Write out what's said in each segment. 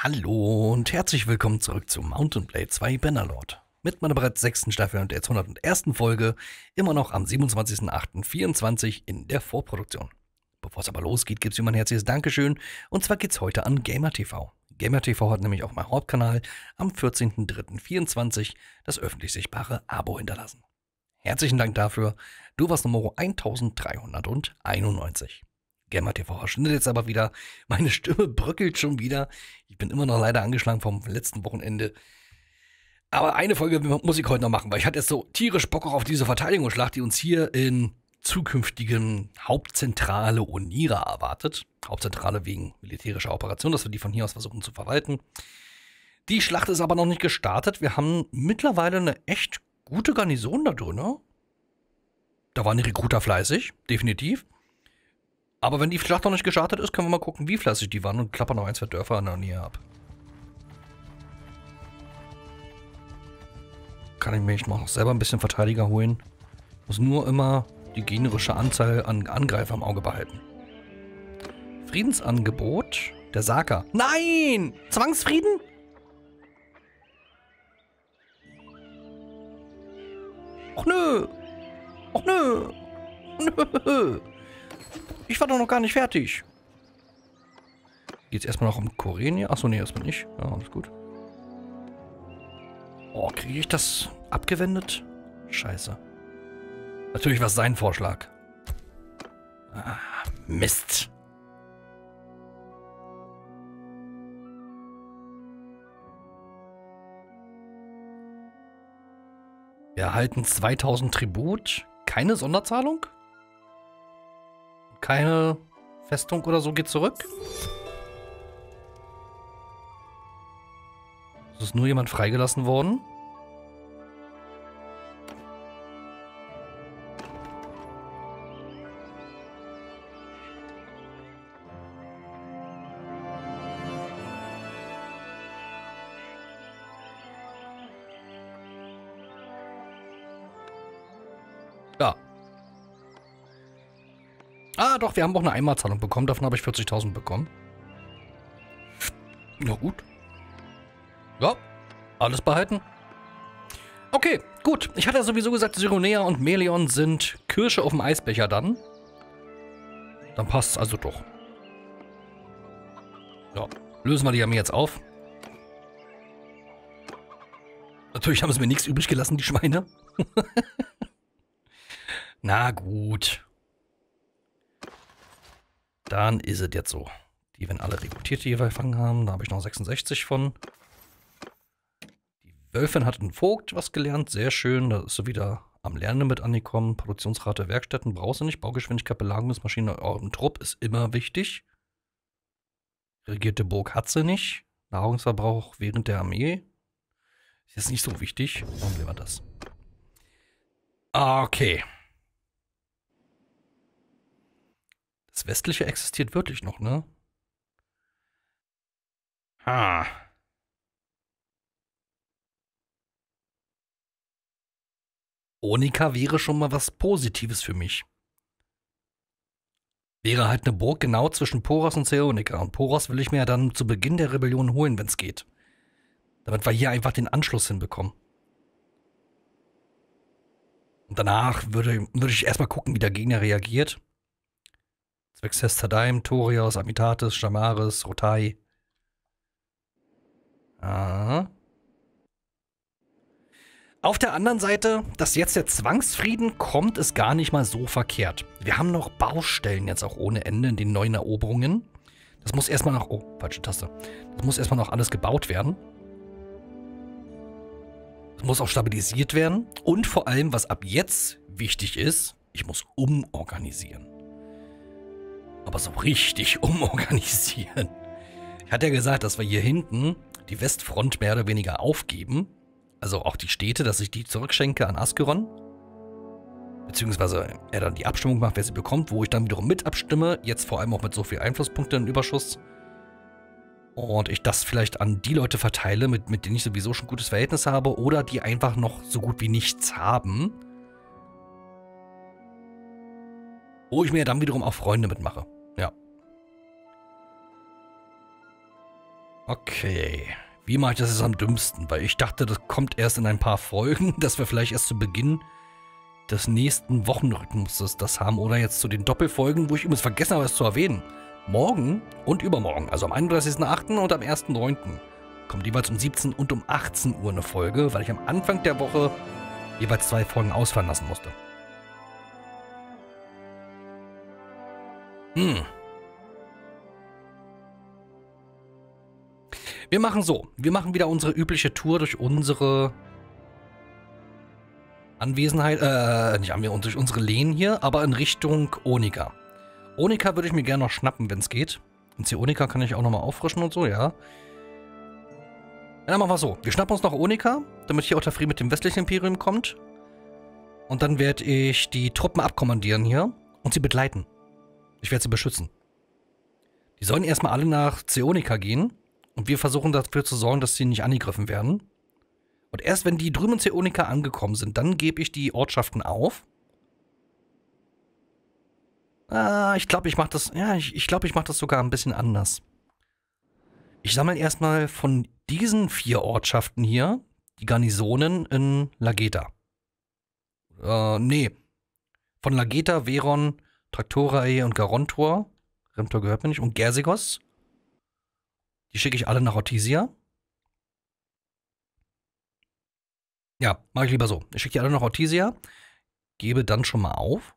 Hallo und herzlich willkommen zurück zu Mountain Blade 2 Bannerlord. Mit meiner bereits sechsten Staffel und jetzt 101. Folge, immer noch am 27.08.24 in der Vorproduktion. Bevor es aber losgeht, gibt es immer ein herzliches Dankeschön und zwar geht es heute an GamerTV. GamerTV hat nämlich auf meinem Hauptkanal am 14.03.24 das öffentlich sichtbare Abo hinterlassen. Herzlichen Dank dafür, du warst Nummer 1391. Gamma TV verschwindet jetzt aber wieder. Meine Stimme bröckelt schon wieder. Ich bin immer noch leider angeschlagen vom letzten Wochenende. Aber eine Folge muss ich heute noch machen, weil ich hatte jetzt so tierisch Bock auf diese Verteidigungsschlacht, die uns hier in zukünftigen Hauptzentrale Onira erwartet. Hauptzentrale wegen militärischer Operation, dass wir die von hier aus versuchen zu verwalten. Die Schlacht ist aber noch nicht gestartet. Wir haben mittlerweile eine echt gute Garnison da drin. Da waren die Rekruter fleißig, definitiv. Aber wenn die Schlacht noch nicht gestartet ist, können wir mal gucken, wie fleißig die waren und klappern noch ein, zwei Dörfer in der Nähe ab. Kann ich mich noch selber ein bisschen Verteidiger holen. Muss nur immer die generische Anzahl an Angreifer im Auge behalten. Friedensangebot der Saka. Nein! Zwangsfrieden? Och nö! Och nö! Nö! Ich war doch noch gar nicht fertig. Geht's erstmal noch um Korenia? Achso, nee, erstmal nicht. Ja, alles gut. Oh, kriege ich das abgewendet? Scheiße. Natürlich war es sein Vorschlag. Ah, Mist. Wir erhalten 2000 Tribut. Keine Sonderzahlung? Keine Festung oder so geht zurück? Es ist nur jemand freigelassen worden. Doch, wir haben auch eine Einmalzahlung bekommen. Davon habe ich 40.000 bekommen. Na gut. Ja, alles behalten. Okay, gut. Ich hatte ja sowieso gesagt, Syronea und Melion sind Kirsche auf dem Eisbecher dann. Dann passt es also doch. Ja, lösen wir die Armee jetzt auf. Natürlich haben sie mir nichts übrig gelassen, die Schweine. Na gut. Dann ist es jetzt so. Die werden alle rekrutiert, die wir gefangen haben. Da habe ich noch 66 von. Die Wölfin hat einen Vogt was gelernt. Sehr schön. Da ist sie wieder am Lernen mit angekommen. Produktionsrate Werkstätten brauchst du nicht. Baugeschwindigkeit, Belagerungsmaschine eurem Trupp ist immer wichtig. Regierte Burg hat sie nicht. Nahrungsverbrauch während der Armee. Ist jetzt nicht so wichtig. Warum wir das? Okay. Das Westliche existiert wirklich noch, ne? Ha. Onika wäre schon mal was Positives für mich. Wäre halt eine Burg genau zwischen Poros und Seonika. Und Poros will ich mir ja dann zu Beginn der Rebellion holen, wenn es geht. Damit wir hier einfach den Anschluss hinbekommen. Und danach würde, würde ich erstmal gucken, wie der Gegner reagiert. Zwecks Hestadaim, Torios, Amitatis, Shamaris, Rotai. Aha. Auf der anderen Seite, dass jetzt der Zwangsfrieden kommt, ist gar nicht mal so verkehrt. Wir haben noch Baustellen jetzt auch ohne Ende in den neuen Eroberungen. Das muss erstmal noch. Oh, falsche Taste. Das muss erstmal noch alles gebaut werden. Es muss auch stabilisiert werden. Und vor allem, was ab jetzt wichtig ist, ich muss umorganisieren aber so richtig umorganisieren. Ich hatte ja gesagt, dass wir hier hinten die Westfront mehr oder weniger aufgeben. Also auch die Städte, dass ich die zurückschenke an Askeron. Beziehungsweise er dann die Abstimmung macht, wer sie bekommt, wo ich dann wiederum mit abstimme. Jetzt vor allem auch mit so viel Einflusspunkte in Überschuss. Und ich das vielleicht an die Leute verteile, mit, mit denen ich sowieso schon gutes Verhältnis habe. Oder die einfach noch so gut wie nichts haben. Wo ich mir dann wiederum auch Freunde mitmache. Okay. Wie mache ich das jetzt am dümmsten? Weil ich dachte, das kommt erst in ein paar Folgen, dass wir vielleicht erst zu Beginn des nächsten Wochenrhythmuses das haben. Oder jetzt zu den Doppelfolgen, wo ich übrigens vergessen habe, es zu erwähnen. Morgen und übermorgen, also am 31.08. und am 1.09. kommt jeweils um 17 und um 18 Uhr eine Folge, weil ich am Anfang der Woche jeweils zwei Folgen ausfallen lassen musste. Hm. Wir machen so. Wir machen wieder unsere übliche Tour durch unsere Anwesenheit, äh, nicht Anwesenheit, durch unsere Lehen hier, aber in Richtung Onika. Onika würde ich mir gerne noch schnappen, wenn es geht. Und die Onika kann ich auch nochmal auffrischen und so, ja. Dann machen wir so. Wir schnappen uns noch Onika, damit hier auch der Frieden mit dem westlichen Imperium kommt. Und dann werde ich die Truppen abkommandieren hier und sie begleiten. Ich werde sie beschützen. Die sollen erstmal alle nach Zeonika gehen und wir versuchen dafür zu sorgen, dass sie nicht angegriffen werden. Und erst wenn die drüben in Zeonika angekommen sind, dann gebe ich die Ortschaften auf. Ah, ich glaube, ich mache das, ja, ich, ich glaube, ich mache das sogar ein bisschen anders. Ich sammle erstmal von diesen vier Ortschaften hier die Garnisonen in Lageta. Äh, nee. Von Lageta, Veron, Traktorae und Garontor. Remtor gehört mir nicht. Und Gersigos. Die schicke ich alle nach Ortisia. Ja, mache ich lieber so. Ich schicke die alle nach Ortisia, gebe dann schon mal auf.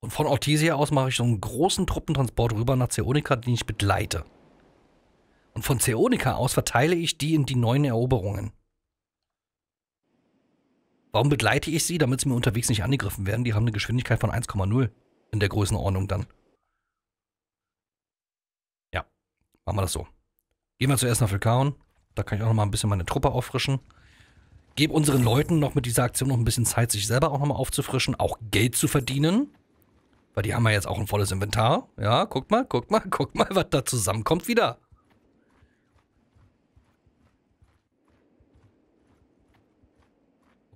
Und von Ortisia aus mache ich so einen großen Truppentransport rüber nach Zeonica, den ich begleite. Und von Zeonica aus verteile ich die in die neuen Eroberungen. Warum begleite ich sie? Damit sie mir unterwegs nicht angegriffen werden. Die haben eine Geschwindigkeit von 1,0 in der Größenordnung dann. Machen wir das so. Gehen wir zuerst nach Vulkan. Da kann ich auch noch mal ein bisschen meine Truppe auffrischen. Gebe unseren Leuten noch mit dieser Aktion noch ein bisschen Zeit, sich selber auch noch mal aufzufrischen, auch Geld zu verdienen. Weil die haben ja jetzt auch ein volles Inventar. Ja, guckt mal, guckt mal, guckt mal, was da zusammenkommt wieder.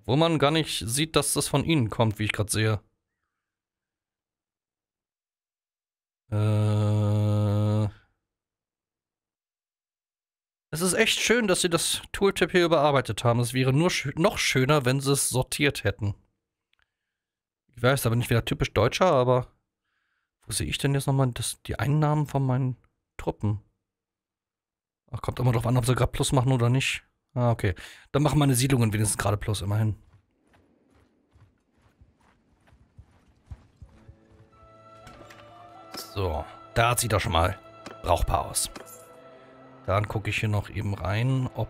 Wo man gar nicht sieht, dass das von ihnen kommt, wie ich gerade sehe. Äh... Es ist echt schön, dass sie das Tooltip hier überarbeitet haben. Es wäre nur sch noch schöner, wenn sie es sortiert hätten. Ich weiß, da bin ich wieder typisch Deutscher, aber wo sehe ich denn jetzt nochmal die Einnahmen von meinen Truppen? Ach, kommt immer drauf an, ob sie gerade Plus machen oder nicht. Ah, okay. Dann machen meine Siedlungen wenigstens gerade Plus, immerhin. So, da sieht er schon mal brauchbar aus. Dann gucke ich hier noch eben rein, ob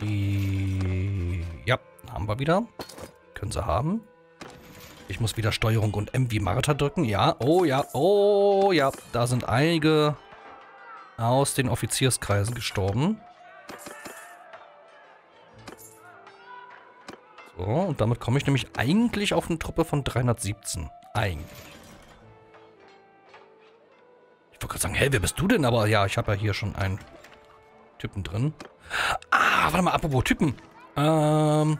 die... Ja, haben wir wieder. Können sie haben. Ich muss wieder Steuerung und M wie Martha drücken. Ja, oh ja, oh ja. Da sind einige aus den Offizierskreisen gestorben. So, und damit komme ich nämlich eigentlich auf eine Truppe von 317. Eigentlich. Ich wollte gerade sagen, hey, wer bist du denn? Aber ja, ich habe ja hier schon einen Typen drin. Ah, warte mal, apropos Typen. Ähm.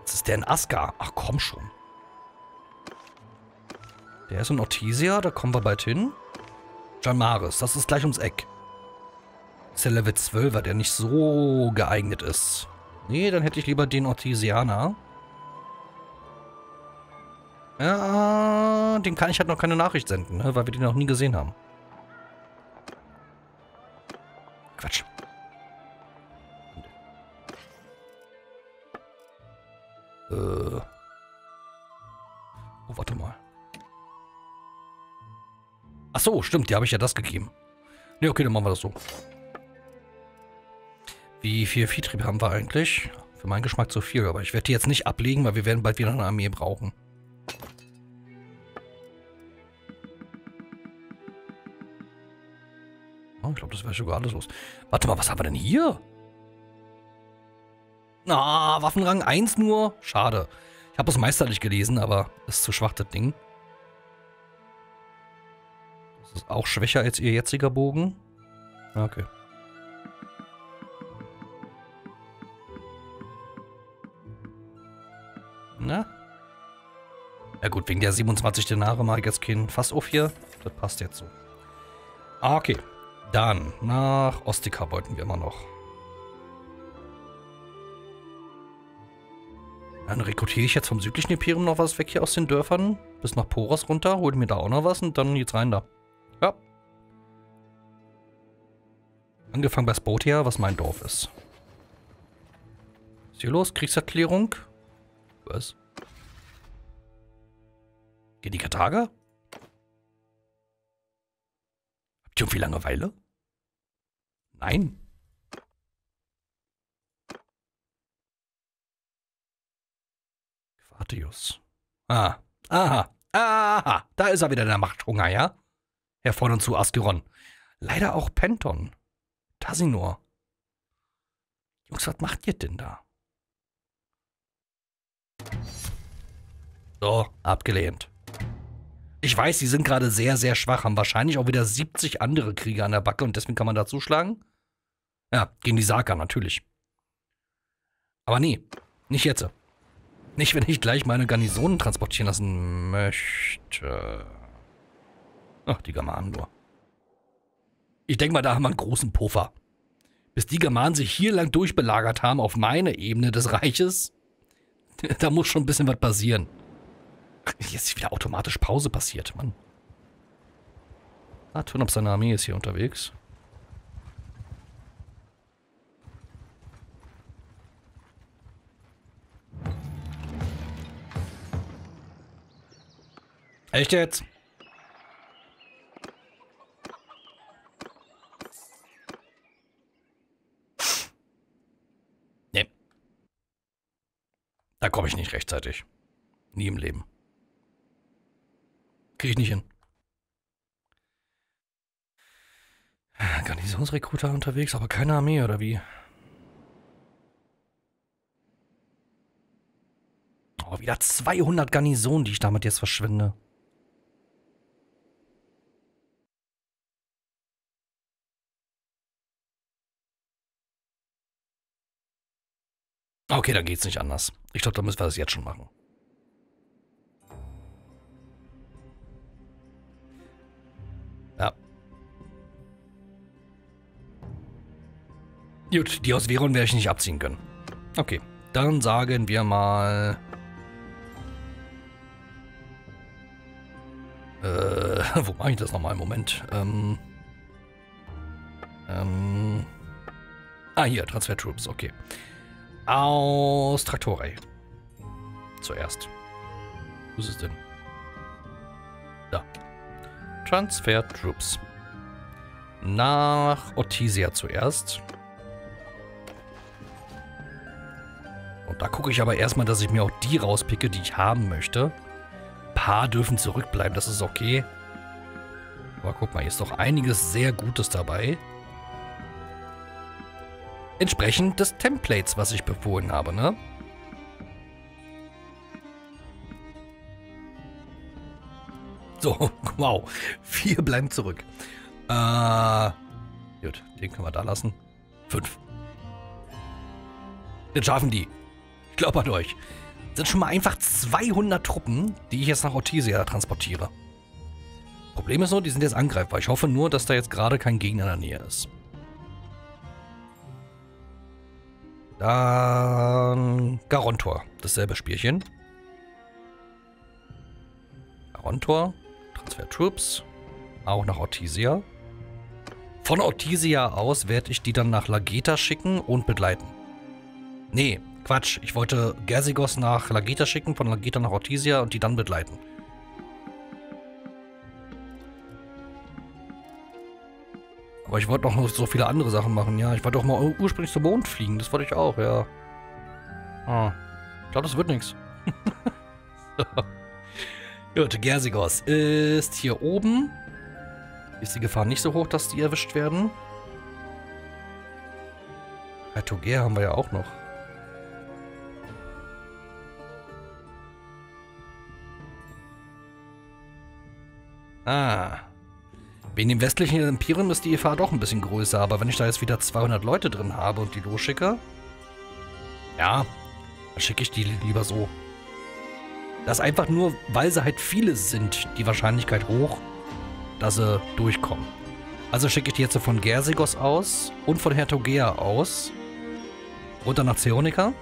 Jetzt ist der in Aska. Ach, komm schon. Der ist in Ortisia, da kommen wir bald hin. Maris, das ist gleich ums Eck. Ist der Level 12er, der nicht so geeignet ist. Nee, dann hätte ich lieber den Ortisianer. Ja, den kann ich halt noch keine Nachricht senden, ne, weil wir den noch nie gesehen haben. Quatsch. Äh. Oh, warte mal. Ach so, stimmt, die habe ich ja das gegeben. Ne, okay, dann machen wir das so. Wie viel Viehtrieb haben wir eigentlich? Für meinen Geschmack zu viel, aber ich werde die jetzt nicht ablegen, weil wir werden bald wieder eine Armee brauchen. Ich glaube, das wäre sogar alles los. Warte mal, was haben wir denn hier? Ah, Waffenrang 1 nur. Schade. Ich habe es meisterlich gelesen, aber ist zu schwach, das Ding. Das ist auch schwächer als ihr jetziger Bogen. Okay. Na? Ja gut, wegen der 27 Denare mache ich jetzt keinen Fass auf hier. Das passt jetzt so. Okay. Dann nach Ostika wollten wir immer noch. Dann rekrutiere ich jetzt vom südlichen Imperium noch was weg hier aus den Dörfern. Bis nach Poros runter, hol mir da auch noch was und dann geht's rein da. Ja. Angefangen bei Spotia, was mein Dorf ist. Was ist hier los? Kriegserklärung? Was? Geht die Karthager? Habt ihr irgendwie Langeweile? Nein. Quatius. Ah. Aha. Aha. Da ist er wieder, der Machthunger, ja? Hervor zu Asteron. Leider auch Penton. Tasinor. Jungs, was macht ihr denn da? So, abgelehnt. Ich weiß, sie sind gerade sehr, sehr schwach, haben wahrscheinlich auch wieder 70 andere Krieger an der Backe und deswegen kann man da zuschlagen. Ja, gegen die Saka natürlich. Aber nee, nicht jetzt. Nicht, wenn ich gleich meine Garnisonen transportieren lassen möchte. Ach, die Germanen nur. Ich denke mal, da haben wir einen großen Puffer. Bis die Germanen sich hier lang durchbelagert haben auf meine Ebene des Reiches, da muss schon ein bisschen was passieren. Jetzt ist wieder automatisch Pause passiert, Mann. Ah, Turnop seine Armee ist hier unterwegs. Echt jetzt? Nee. Da komme ich nicht rechtzeitig. Nie im Leben. Kriege ich nicht hin. Garnisonsrekruter unterwegs, aber keine Armee oder wie? Oh, wieder 200 Garnisonen, die ich damit jetzt verschwende. Okay, dann geht's nicht anders. Ich glaube, da müssen wir das jetzt schon machen. Ja. Gut, die aus Veron werde ich nicht abziehen können. Okay, dann sagen wir mal... Äh, wo mache ich das nochmal? Moment. Ähm... Ähm... Ah, hier, Transfer Troops, okay. Aus Traktorei. Zuerst. Wo ist es denn? Da. Transfer Troops. Nach Ortisia zuerst. Und da gucke ich aber erstmal, dass ich mir auch die rauspicke, die ich haben möchte. Ein paar dürfen zurückbleiben, das ist okay. Aber guck mal, hier ist doch einiges sehr Gutes dabei. Entsprechend des Templates, was ich befohlen habe, ne? So, wow. Vier bleiben zurück. Äh, gut, den können wir da lassen. Fünf. Den schaffen die. Ich glaube an euch. Das sind schon mal einfach 200 Truppen, die ich jetzt nach Ortisia transportiere. Problem ist nur, die sind jetzt angreifbar. Ich hoffe nur, dass da jetzt gerade kein Gegner in der Nähe ist. Dann Garontor. Dasselbe Spielchen. Garontor. Transfer Troops. Auch nach Ortisia. Von Ortisia aus werde ich die dann nach Lageta schicken und begleiten. Nee, Quatsch. Ich wollte Gersigos nach Lageta schicken, von Lageta nach Ortisia und die dann begleiten. Aber ich wollte noch so viele andere Sachen machen, ja. Ich wollte auch mal ursprünglich zum Mond fliegen. Das wollte ich auch, ja. Ah. Ich glaube, das wird nichts. so. Gut, Gersigos ist hier oben. Ist die Gefahr nicht so hoch, dass die erwischt werden? Hertoger haben wir ja auch noch. Ah. Wegen dem westlichen Imperium ist die Gefahr doch ein bisschen größer, aber wenn ich da jetzt wieder 200 Leute drin habe und die losschicke, ja, dann schicke ich die lieber so. Das einfach nur, weil sie halt viele sind, die Wahrscheinlichkeit hoch, dass sie durchkommen. Also schicke ich die jetzt von Gersigos aus und von Hertogea aus runter nach Zeonica.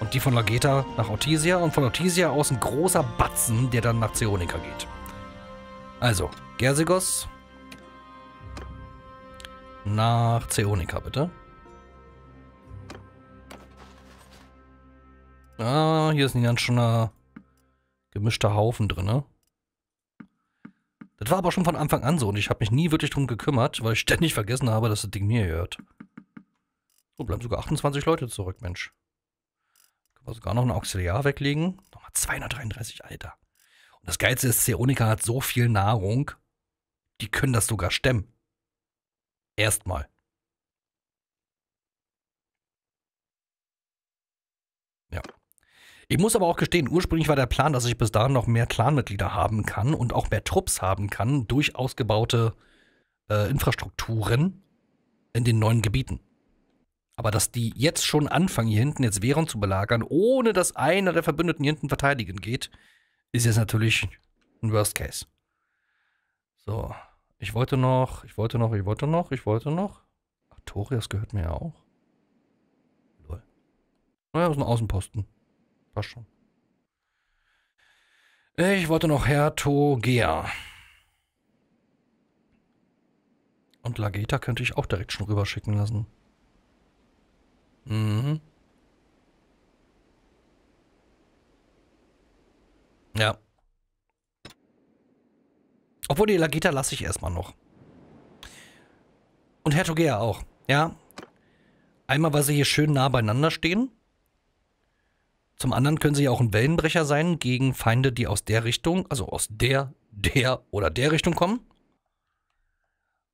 Und die von Lageta nach Ortisia und von Ortisia aus ein großer Batzen, der dann nach Zeonica geht. Also, Gersigos nach Zeonica, bitte. Ah, hier ist ein ganz schöner gemischter Haufen drin, ne? Das war aber schon von Anfang an so und ich habe mich nie wirklich drum gekümmert, weil ich ständig vergessen habe, dass das Ding mir gehört. So, bleiben sogar 28 Leute zurück, Mensch. Können wir sogar noch ein Auxiliar weglegen. Nochmal 233, Alter. Und das Geilste ist, Ceronica hat so viel Nahrung, die können das sogar stemmen. Erstmal. Ja. Ich muss aber auch gestehen, ursprünglich war der Plan, dass ich bis dahin noch mehr Clanmitglieder haben kann und auch mehr Trupps haben kann durch ausgebaute äh, Infrastrukturen in den neuen Gebieten. Aber dass die jetzt schon anfangen, hier hinten jetzt Währung zu belagern, ohne dass einer der Verbündeten hier hinten verteidigen geht, ist jetzt natürlich ein Worst Case. So, ich wollte noch, ich wollte noch, ich wollte noch, ich wollte noch. Ach, Torias gehört mir ja auch. Lol. Naja, ist ein Außenposten. Passt schon. Ich wollte noch Hertogea. Und Lageta könnte ich auch direkt schon rüberschicken lassen. Mhm. Ja. Obwohl die Lageta lasse ich erstmal noch. Und Hertogea auch, ja. Einmal, weil sie hier schön nah beieinander stehen. Zum anderen können sie ja auch ein Wellenbrecher sein gegen Feinde, die aus der Richtung, also aus der, der oder der Richtung kommen.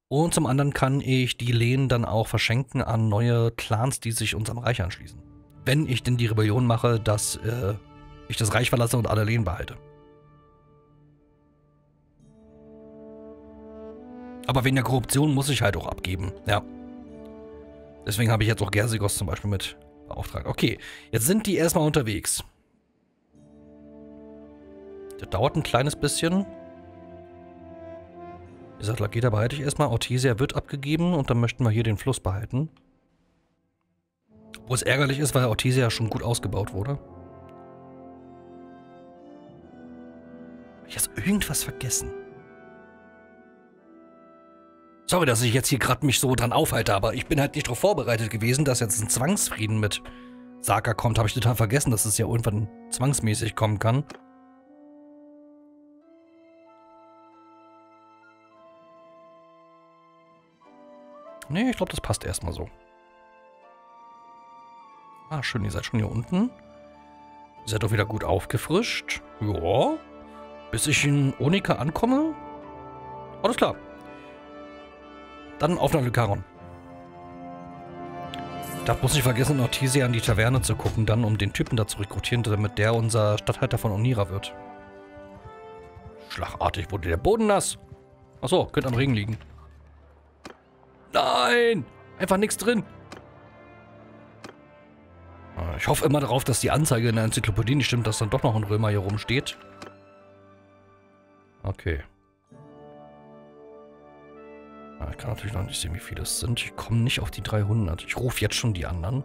Und zum anderen kann ich die Lehen dann auch verschenken an neue Clans, die sich unserem Reich anschließen. Wenn ich denn die Rebellion mache, dass äh, ich das Reich verlasse und alle Lehen behalte. Aber wegen der Korruption muss ich halt auch abgeben, ja. Deswegen habe ich jetzt auch Gersigos zum Beispiel mit beauftragt. Okay, jetzt sind die erstmal unterwegs. Das dauert ein kleines bisschen. Wie gesagt, Lageda behalte ich erstmal. Ortisia wird abgegeben und dann möchten wir hier den Fluss behalten. Wo es ärgerlich ist, weil Ortisia schon gut ausgebaut wurde. Habe ich jetzt irgendwas vergessen? Sorry, dass ich jetzt hier gerade mich so dran aufhalte, aber ich bin halt nicht darauf vorbereitet gewesen, dass jetzt ein Zwangsfrieden mit Saka kommt. Habe ich total vergessen, dass es ja irgendwann zwangsmäßig kommen kann. Nee, ich glaube, das passt erstmal so. Ah, schön, ihr seid schon hier unten. Ihr seid doch wieder gut aufgefrischt. Ja. Bis ich in Onika ankomme. Alles klar. Dann auf nach Lycaron. Da muss ich vergessen, Ortisia an die Taverne zu gucken, dann um den Typen da zu rekrutieren, damit der unser Stadthalter von Onira wird. Schlagartig wurde der Boden nass. Achso, könnte am Regen liegen. Nein! Einfach nichts drin. Ich hoffe immer darauf, dass die Anzeige in der Enzyklopädie nicht stimmt, dass dann doch noch ein Römer hier rumsteht. Okay. Ja, ich kann natürlich noch nicht sehen, wie viele es sind. Ich komme nicht auf die 300. Ich rufe jetzt schon die anderen.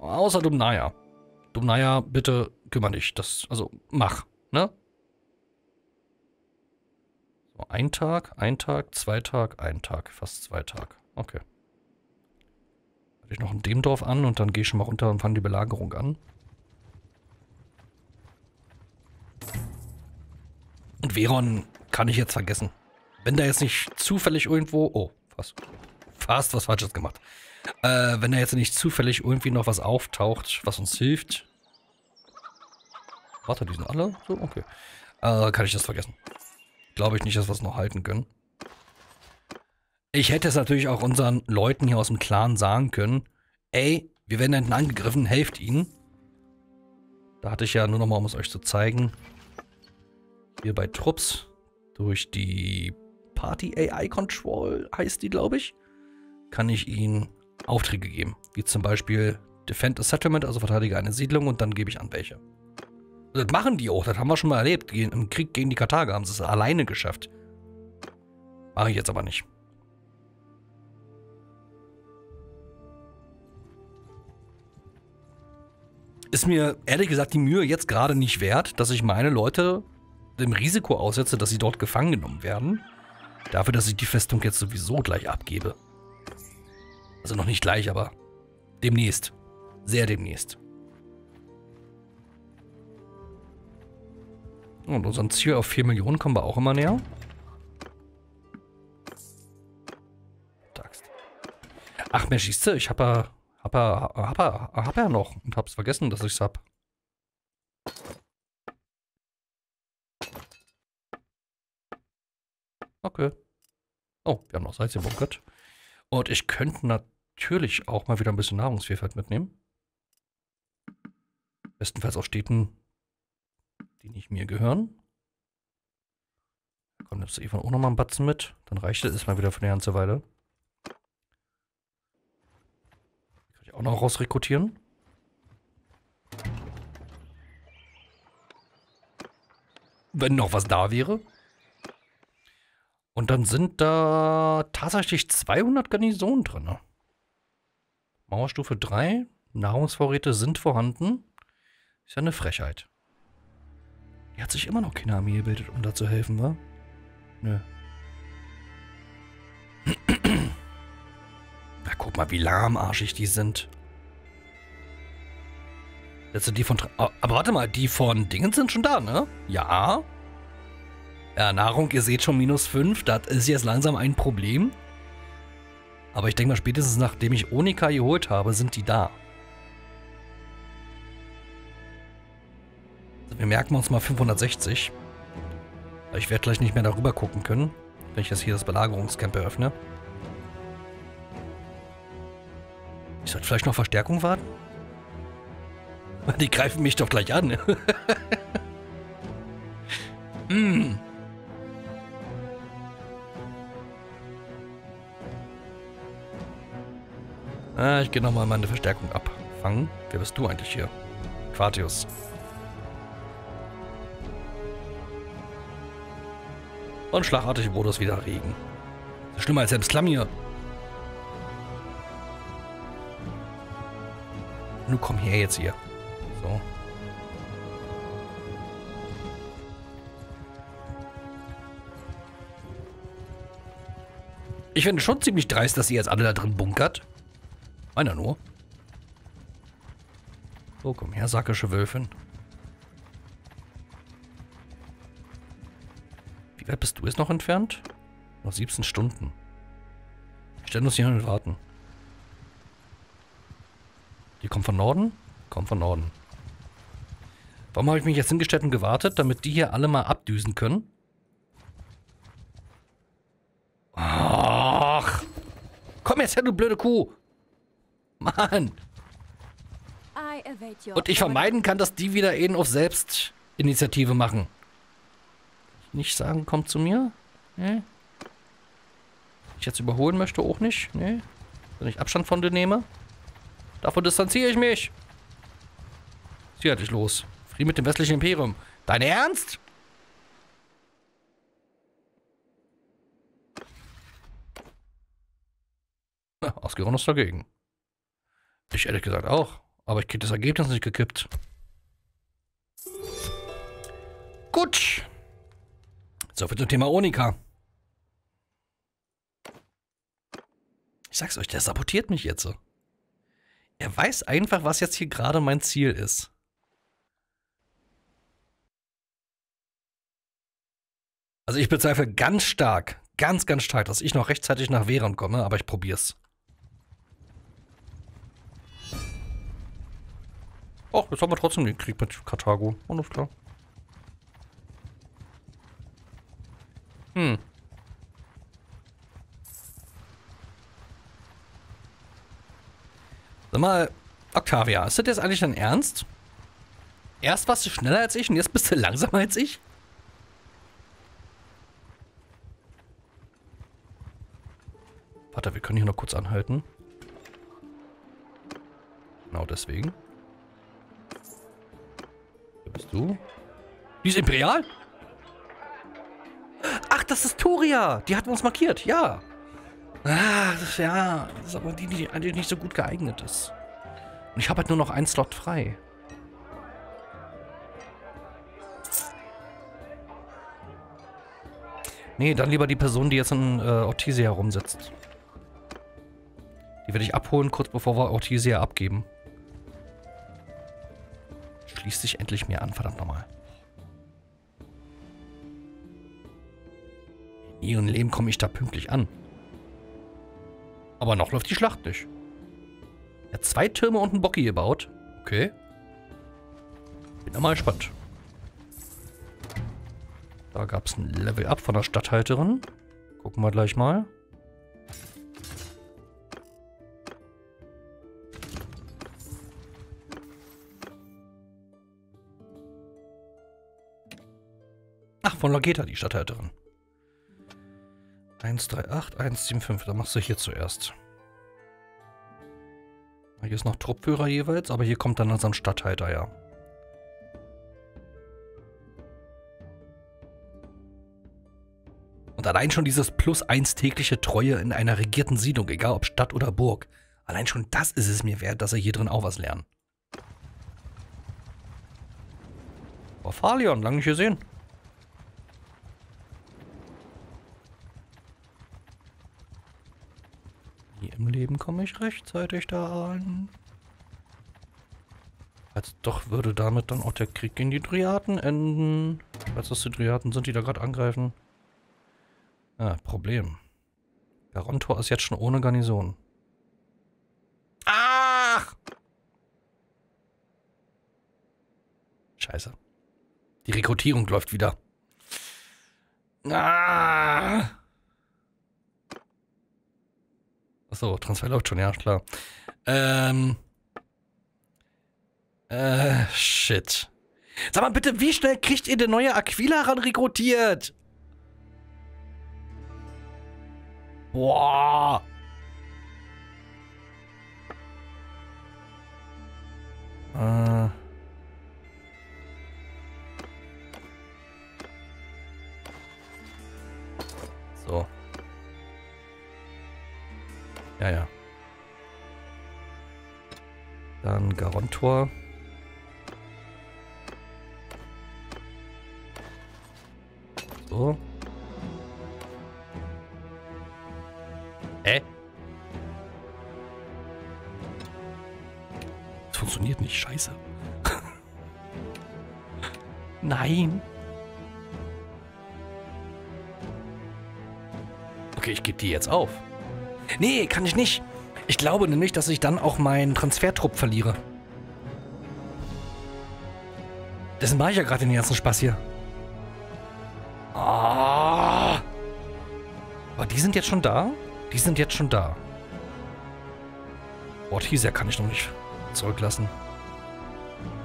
Außer Dumnaya. Dumnaya, bitte kümmere dich. Das, also, mach, ne? So, ein Tag, ein Tag, zwei Tag, ein Tag. Fast zwei Tag. Okay. Halte ich noch in dem Dorf an und dann gehe ich schon mal runter und fange die Belagerung an. Und Veron kann ich jetzt vergessen. Wenn da jetzt nicht zufällig irgendwo... Oh, fast, fast was Falsches gemacht. Äh, wenn da jetzt nicht zufällig irgendwie noch was auftaucht, was uns hilft. Warte, die sind alle? So, okay. Äh, kann ich das vergessen. Glaube ich nicht, dass wir es noch halten können. Ich hätte es natürlich auch unseren Leuten hier aus dem Clan sagen können. Ey, wir werden hinten angegriffen, helft ihnen. Da hatte ich ja nur noch mal, um es euch zu zeigen, hier bei Trupps durch die Party AI Control heißt die, glaube ich, kann ich ihnen Aufträge geben. Wie zum Beispiel Defend a Settlement, also verteidige eine Siedlung und dann gebe ich an welche. Das machen die auch, das haben wir schon mal erlebt. Im Krieg gegen die Karthager haben sie es alleine geschafft. Mache ich jetzt aber nicht. Ist mir ehrlich gesagt die Mühe jetzt gerade nicht wert, dass ich meine Leute dem Risiko aussetze, dass sie dort gefangen genommen werden. Dafür, dass ich die Festung jetzt sowieso gleich abgebe. Also noch nicht gleich, aber demnächst. Sehr demnächst. Und unserem Ziel auf 4 Millionen kommen wir auch immer näher. Ach Mensch, siehst du, ich hab ja, hab ja, hab ja, hab ja noch und hab's vergessen, dass ich's hab. Okay. Oh, wir haben noch Salz gebunkert. Und ich könnte natürlich auch mal wieder ein bisschen Nahrungsvielfalt mitnehmen. Bestenfalls aus Städten, die nicht mir gehören. Komm, nimmst du Eva auch noch mal einen Batzen mit. Dann reicht es mal wieder für eine ganze Weile. Kann ich auch noch rausrekrutieren. Wenn noch was da wäre. Und dann sind da tatsächlich 200 Garnisonen drin. Mauerstufe 3. Nahrungsvorräte sind vorhanden. Ist ja eine Frechheit. Die hat sich immer noch keine Armee gebildet, um da zu helfen, wa? Nö. Na, guck mal, wie lahmarschig die sind. Jetzt sind die von... Aber warte mal, die von Dingen sind schon da, ne? Ja. Ja, Nahrung, ihr seht schon minus 5. Das ist jetzt langsam ein Problem. Aber ich denke mal, spätestens nachdem ich Onika geholt habe, sind die da. Also wir merken uns mal 560. Ich werde gleich nicht mehr darüber gucken können, wenn ich jetzt hier das Belagerungscamp eröffne. Ich sollte vielleicht noch Verstärkung warten? Die greifen mich doch gleich an. mm. Ah, ich gehe nochmal meine Verstärkung abfangen. Wer bist du eigentlich hier? Quartius. Und schlagartig wurde es wieder Regen. Schlimmer als selbst hier. Nun komm her jetzt hier. So. Ich finde schon ziemlich dreist, dass ihr jetzt alle da drin bunkert. Einer nur. So, komm her, sackische Wölfin. Wie weit bist du jetzt noch entfernt? Noch 17 Stunden. Stellen uns hier und warten. Die kommt von Norden? Kommt von Norden. Warum habe ich mich jetzt hingestellt und gewartet? Damit die hier alle mal abdüsen können. Ach. Komm jetzt her, du blöde Kuh. Mann. Und ich vermeiden kann, dass die wieder eben auf Selbstinitiative machen. Nicht sagen, kommt zu mir. Nee. Ich jetzt überholen möchte, auch nicht. Nee. Wenn ich Abstand von dir nehme. Davon distanziere ich mich. Zieh halt dich los. Frieden mit dem westlichen Imperium. Dein Ernst? Ja, Ausgeron ist dagegen. Ich ehrlich gesagt auch. Aber ich kriege das Ergebnis nicht gekippt. Gut. So viel zum Thema Onika. Ich sag's euch, der sabotiert mich jetzt. Er weiß einfach, was jetzt hier gerade mein Ziel ist. Also ich bezweifle ganz stark, ganz, ganz stark, dass ich noch rechtzeitig nach Veron komme, aber ich probier's. Oh, jetzt haben wir trotzdem den Krieg mit Karthago. Alles klar. Hm. Sag mal, Octavia, ist das jetzt eigentlich dein Ernst? Erst warst du schneller als ich und jetzt bist du langsamer als ich? Warte, wir können hier noch kurz anhalten. Genau deswegen. Bist du? Die ist Imperial? Ach, das ist Toria. Die hatten uns markiert, ja. Ah, das, ja, das ist aber die, die eigentlich nicht so gut geeignet ist. Und ich habe halt nur noch einen Slot frei. Nee, dann lieber die Person, die jetzt in äh, Ortisia rumsitzt. Die werde ich abholen, kurz bevor wir Ortisia abgeben. Schließt sich endlich mir an, verdammt nochmal. In ihrem Leben komme ich da pünktlich an. Aber noch läuft die Schlacht nicht. Er hat zwei Türme und einen Bocki gebaut. Okay. Bin da mal gespannt. Da gab es ein Level-Up von der Stadthalterin. Gucken wir gleich mal. Von Logeta, die Stadthalterin. 138, 175, da machst du hier zuerst. Hier ist noch Truppführer jeweils, aber hier kommt dann unser Stadthalter, ja. Und allein schon dieses plus eins tägliche Treue in einer regierten Siedlung, egal ob Stadt oder Burg, allein schon das ist es mir wert, dass er hier drin auch was lernen. Falion, lange nicht gesehen. Leben komme ich rechtzeitig da an. Also doch würde damit dann auch der Krieg gegen die Triaden enden. Falls das die Triaden sind, die da gerade angreifen. Ah, Problem. Garontor ist jetzt schon ohne Garnison. Ach! Scheiße. Die Rekrutierung läuft wieder. Ah! Achso, Transfer läuft schon, ja, klar. Ähm. Äh, shit. Sag mal bitte, wie schnell kriegt ihr den neue Aquila ran rekrutiert? Boah. Äh. So. Ja, ja. Dann Garontor. So. Hä? Das funktioniert nicht, scheiße. Nein. Okay, ich gebe die jetzt auf. Nee, kann ich nicht. Ich glaube nämlich, dass ich dann auch meinen Transfertrupp verliere. Dessen mache ich ja gerade den ganzen Spaß hier. Ah. Aber die sind jetzt schon da? Die sind jetzt schon da. Ortisia kann ich noch nicht zurücklassen.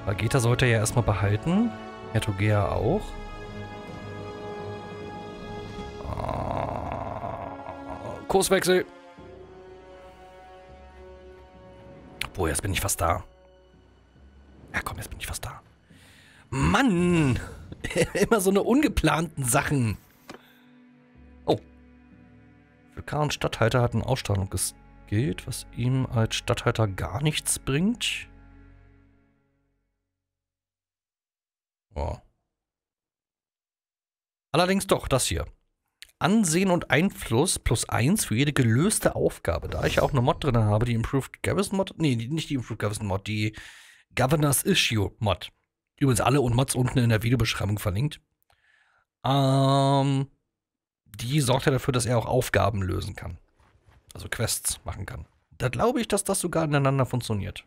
Vegeta sollte er ja erstmal behalten. Hertogea auch. Ah. Kurswechsel. Boah, jetzt bin ich fast da. Ja, komm, jetzt bin ich fast da. Mann! Immer so eine ungeplanten Sachen. Oh. Vulkan Stadthalter hat eine Ausstrahlung geskillt, was ihm als Stadthalter gar nichts bringt. Oh. Allerdings doch, das hier. Ansehen und Einfluss plus 1 für jede gelöste Aufgabe. Da ich auch eine Mod drin habe, die Improved Garrison Mod. Nee, nicht die Improved Garrison Mod, die Governor's Issue Mod. Übrigens alle und Mods unten in der Videobeschreibung verlinkt. Ähm, die sorgt ja dafür, dass er auch Aufgaben lösen kann. Also Quests machen kann. Da glaube ich, dass das sogar ineinander funktioniert.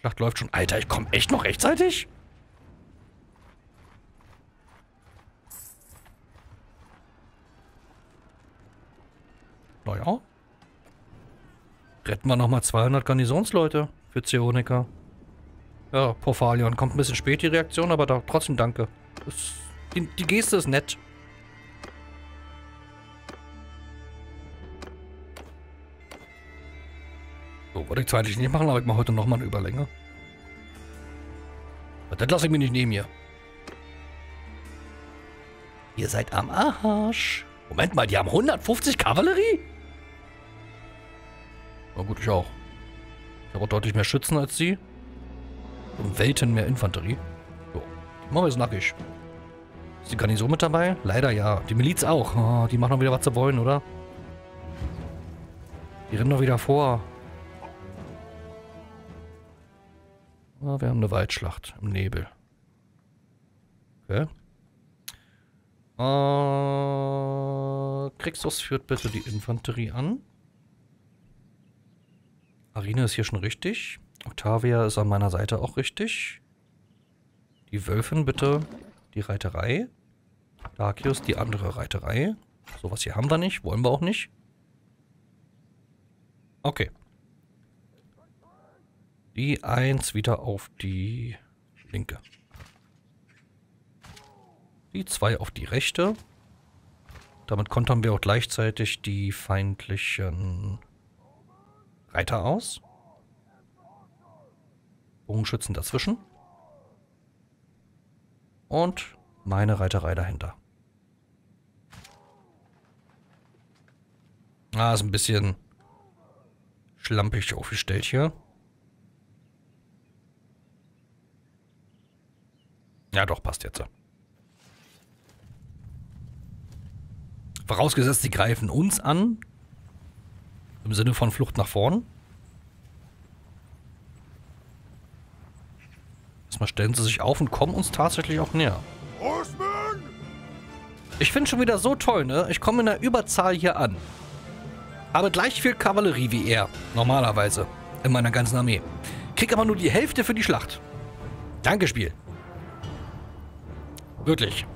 Schlacht läuft schon. Alter, ich komme echt noch rechtzeitig? Naja. Retten wir nochmal 200 Garnisonsleute für Zeoniker. Ja, Porphalion. Kommt ein bisschen spät die Reaktion, aber da, trotzdem danke. Das, die, die Geste ist nett. So, wollte ich zeitlich nicht machen, aber ich mache heute nochmal eine Überlänge. Das lasse ich mir nicht nehmen hier. Ihr seid am Arsch. Moment mal, die haben 150 Kavallerie? Na gut, ich auch. Ich habe auch deutlich mehr Schützen als sie. Und Welten mehr Infanterie. So, machen wir jetzt nackig. Ist die Garnison mit dabei? Leider ja. Die Miliz auch. Oh, die machen doch wieder, was sie wollen, oder? Die rennen doch wieder vor. Oh, wir haben eine Waldschlacht im Nebel. Okay. Äh, Kriegslos führt bitte die Infanterie an. Arina ist hier schon richtig. Octavia ist an meiner Seite auch richtig. Die Wölfin bitte die Reiterei. Dakius die andere Reiterei. Sowas hier haben wir nicht, wollen wir auch nicht. Okay. Die 1 wieder auf die linke. Die 2 auf die rechte. Damit kontern wir auch gleichzeitig die feindlichen Reiter aus. Bogenschützen dazwischen. Und meine Reiterei dahinter. Ah, ist ein bisschen schlampig aufgestellt hier. Ja, doch, passt jetzt. Vorausgesetzt, sie greifen uns an. Im Sinne von Flucht nach vorn. Erstmal stellen sie sich auf und kommen uns tatsächlich auch näher. Ich finde schon wieder so toll, ne? Ich komme in der Überzahl hier an. Habe gleich viel Kavallerie wie er, normalerweise, in meiner ganzen Armee. Krieg aber nur die Hälfte für die Schlacht. Danke, Spiel. Wirklich.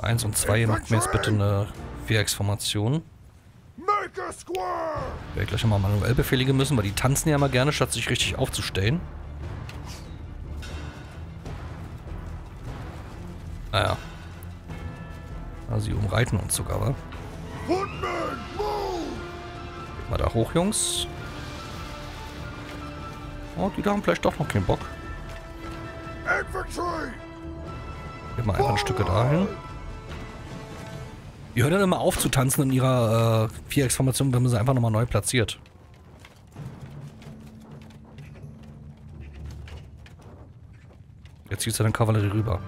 Eins und zwei macht mir jetzt bitte eine Vierecksformation. Werde gleich nochmal manuell befehligen müssen, weil die tanzen ja mal gerne, statt sich richtig aufzustellen. Naja. Ah, sie umreiten uns sogar, wa? Geht mal da hoch, Jungs. Oh, die da haben vielleicht doch noch keinen Bock. Geht mal einfach ein Stücke dahin. Die hören dann immer auf zu tanzen in ihrer äh, Vierecksformation, wenn man sie einfach nochmal neu platziert. Jetzt zieht sie dann Kavallerie rüber.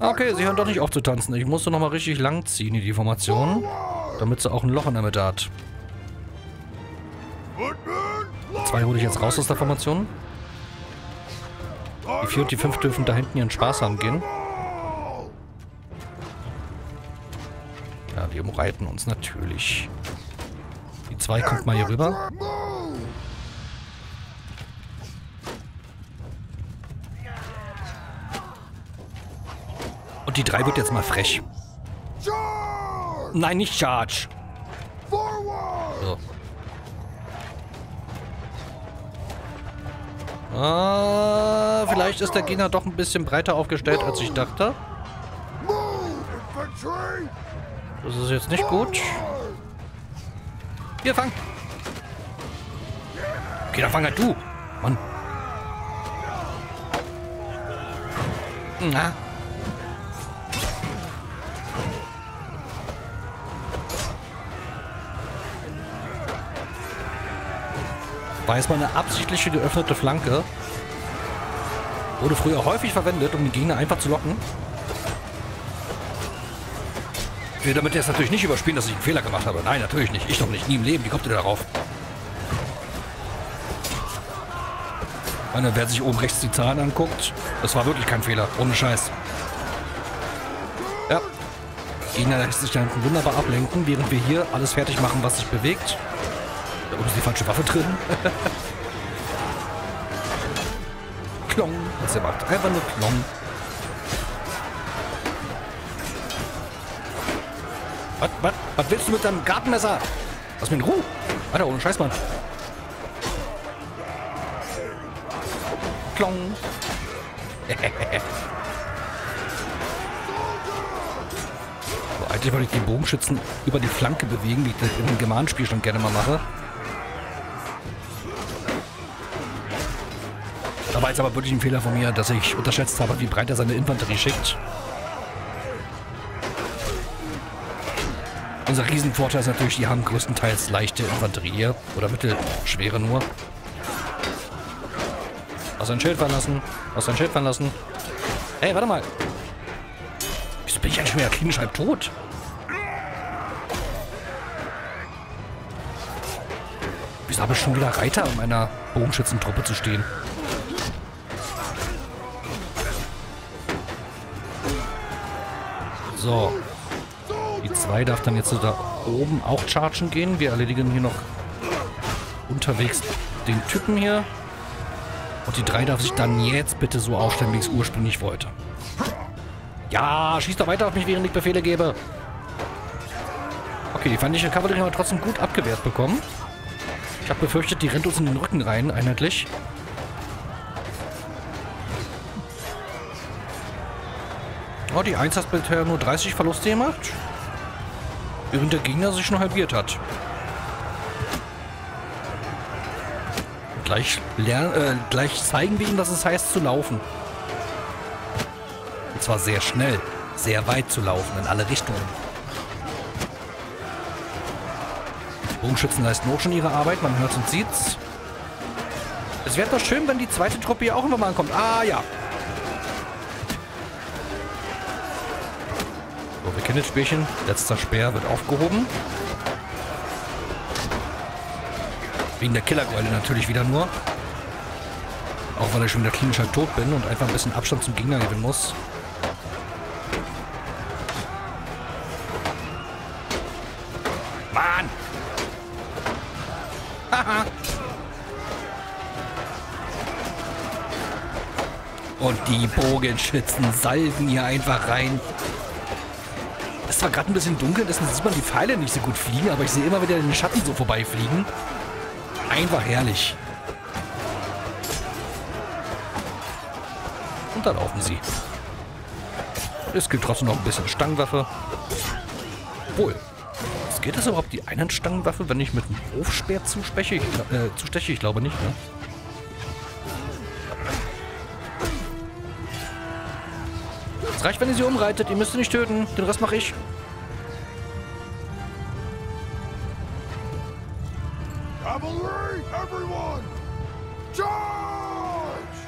Okay, sie hören doch nicht auf zu tanzen. Ich musste nochmal richtig lang ziehen die Formation, damit sie auch ein Loch in der Mitte hat. Zwei hole ich jetzt raus aus der Formation. Die vier und die fünf dürfen da hinten ihren Spaß haben gehen. Umreiten uns natürlich. Die zwei kommt mal hier rüber. Und die drei wird jetzt mal frech. Nein, nicht Charge. So. Ah, vielleicht ist der Gegner doch ein bisschen breiter aufgestellt, als ich dachte. Das ist jetzt nicht gut. Hier, fang. Okay, dann fang halt du. Mann. Na. War jetzt mal eine absichtliche geöffnete Flanke. Wurde früher häufig verwendet, um den Gegner einfach zu locken. Will damit jetzt natürlich nicht überspielen, dass ich einen Fehler gemacht habe. Nein, natürlich nicht. Ich doch nicht. Nie im Leben. Wie kommt ihr darauf? Meine, wer sich oben rechts die Zahlen anguckt, das war wirklich kein Fehler. Ohne Scheiß. Ja. Gegner lässt sich da hinten wunderbar ablenken, während wir hier alles fertig machen, was sich bewegt. Da oben ist die falsche Waffe drin. Klong, was er macht. Einfach nur Klong. Was, was, was willst du mit deinem Gartenmesser? Lass mich in Ruhe. Alter, ohne Scheiß, Mann. Klong. so, eigentlich wollte ich die Bogenschützen über die Flanke bewegen, wie ich das im Germanenspiel schon gerne mal mache. Da war jetzt aber wirklich ein Fehler von mir, dass ich unterschätzt habe, wie breit er seine Infanterie schickt. Unser Riesenvorteil ist natürlich, die haben größtenteils leichte Infanterie hier. Oder mittelschwere nur. Aus dein Schild verlassen. Aus dein Schild verlassen. Hey, warte mal. Wieso bin ich eigentlich schon wieder klinisch halb tot? Wieso habe ich schon wieder Reiter in meiner Bogenschützentruppe zu stehen? So. Die 2 darf dann jetzt so da oben auch chargen gehen. Wir erledigen hier noch unterwegs den Typen hier. Und die 3 darf sich dann jetzt bitte so aufstellen, wie ich es ursprünglich wollte. Ja, schieß doch weiter auf mich, während ich Befehle gebe. Okay, die feindliche Kavallerie haben wir trotzdem gut abgewehrt bekommen. Ich habe befürchtet, die rennt uns in den Rücken rein, einheitlich. Oh, die 1 hat bisher nur 30 Verluste gemacht. Während der Gegner sich schon halbiert hat. Gleich, äh, gleich zeigen wir ihm, was es heißt zu laufen. Und zwar sehr schnell, sehr weit zu laufen, in alle Richtungen. Bogenschützen leisten auch schon ihre Arbeit, man hört und sieht's. Es wäre doch schön, wenn die zweite Truppe hier auch immer mal ankommt. Ah, ja. Spielchen. Letzter Speer wird aufgehoben. Wegen der Killergeule natürlich wieder nur. Auch weil ich schon wieder klinisch halt tot bin und einfach ein bisschen Abstand zum Gegner gewinnen muss. Mann! Haha! und die Bogenschützen salven hier einfach rein. Zwar gerade ein bisschen dunkel, deswegen sieht man die Pfeile nicht so gut fliegen, aber ich sehe immer wieder den Schatten so vorbeifliegen. Einfach herrlich. Und da laufen sie. Es gibt trotzdem noch ein bisschen Stangenwaffe. Wohl. Geht das überhaupt die Einhandstangenwaffe, wenn ich mit einem Wurfspeer zuspreche? Ich, äh, zusteche? Ich glaube nicht, ne? Es reicht, wenn ihr sie umreitet. Ihr müsst sie nicht töten. Den Rest mache ich.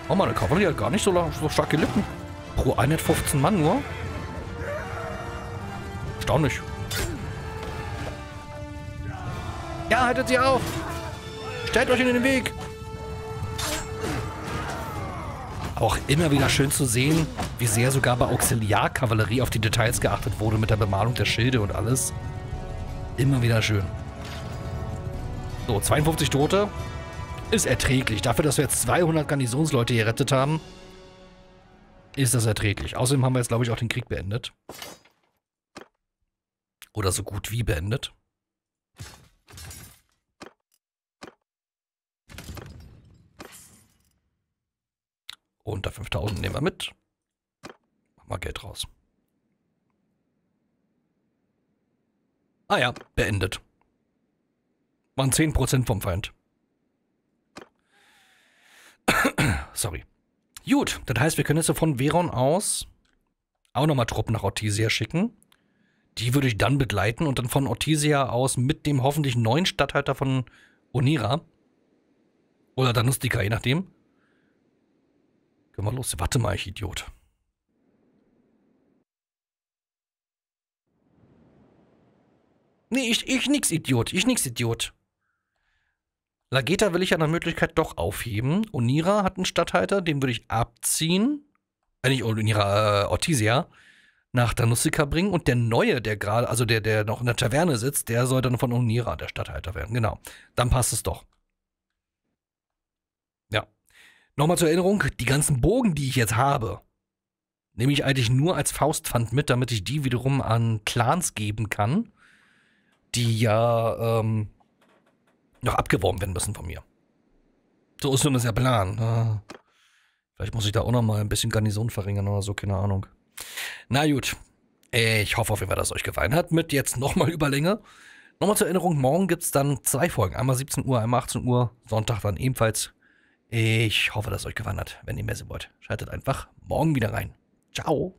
Oh, meine Kavallerie hat gar nicht so, so stark gelitten. Pro Einheit 15 Mann nur. Erstaunlich. Ja, haltet sie auf! Stellt euch in den Weg! Auch immer wieder schön zu sehen, wie sehr sogar bei Auxiliarkavallerie auf die Details geachtet wurde mit der Bemalung der Schilde und alles. Immer wieder schön. So, 52 Tote. Ist erträglich. Dafür, dass wir jetzt 200 Garnisonsleute gerettet haben, ist das erträglich. Außerdem haben wir jetzt, glaube ich, auch den Krieg beendet. Oder so gut wie beendet. Unter 5000 nehmen wir mit. Machen wir Geld raus. Ah ja, beendet. Waren 10% vom Feind. Sorry. Gut, das heißt, wir können jetzt von Veron aus auch nochmal Truppen nach Ortisia schicken. Die würde ich dann begleiten und dann von Ortisia aus mit dem hoffentlich neuen Stadthalter von Onira oder Danustika, je nachdem. Können wir los. Warte mal, ich Idiot. Nee, ich, ich nix Idiot. Ich nix Idiot. Lageta will ich ja nach Möglichkeit doch aufheben. Onira hat einen Stadthalter, den würde ich abziehen. Äh, nicht Onira, äh, Ortisia. Nach Danusika bringen. Und der Neue, der gerade, also der, der noch in der Taverne sitzt, der soll dann von Onira der Stadthalter werden. Genau. Dann passt es doch. Ja. Nochmal zur Erinnerung, die ganzen Bogen, die ich jetzt habe, nehme ich eigentlich nur als Faustpfand mit, damit ich die wiederum an Clans geben kann, die ja ähm, noch abgeworben werden müssen von mir. So ist zumindest der Plan. Ah. Vielleicht muss ich da auch noch mal ein bisschen Garnison verringern oder so, keine Ahnung. Na gut. Ich hoffe auf jeden Fall, dass es euch gefallen hat. Mit jetzt nochmal Überlänge. Nochmal zur Erinnerung, morgen gibt es dann zwei Folgen. Einmal 17 Uhr, einmal 18 Uhr. Sonntag dann ebenfalls Ich hoffe, dass es euch gefallen hat. Wenn ihr mehr sehen wollt, schaltet einfach morgen wieder rein. Ciao.